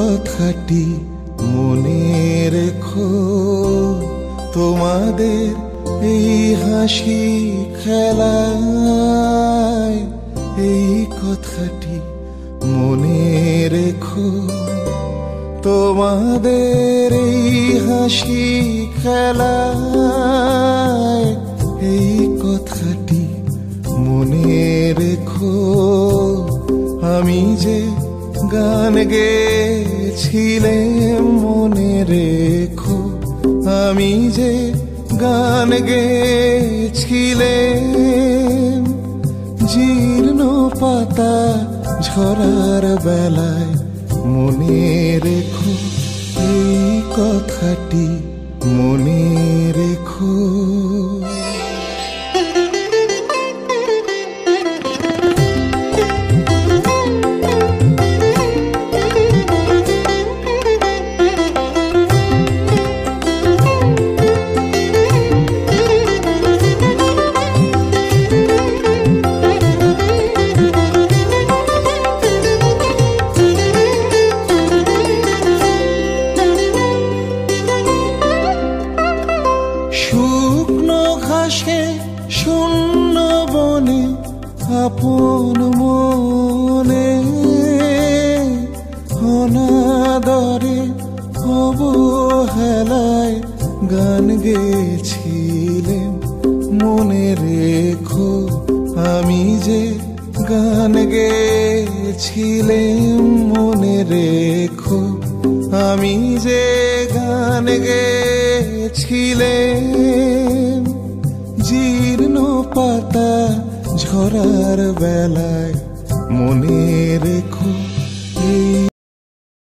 কথাটি মনে রেখো। তোমাদের এই হাসি খেলায় এই কথাটি মনে রেখো। তোমাদের এই হাসি খেলায় এই কথাটি মনে রেখো। আমি যে গান গেছিলেম মনে রেখো, আমি যে গান গেছিলেম জীর্ণ পাতা ঝরার বেলায় মনে রেখো, এই কথাটি মনে রেখো। শূন্য বনে, আপন মনে। অনাদরে অবহেলায় গান গেছিলেন মনে রেখো আমি যে গান গেছিলেম মনে রেখো আমি যে গান গেছিলেম জীর্ণ পাতা ঝরার বেলায় মনে রেখো